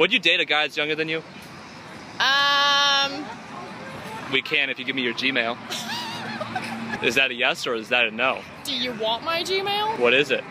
Would you date a guy that's younger than you? Um, We can if you give me your Gmail. is that a yes or is that a no? do you want my Gmail? What is it?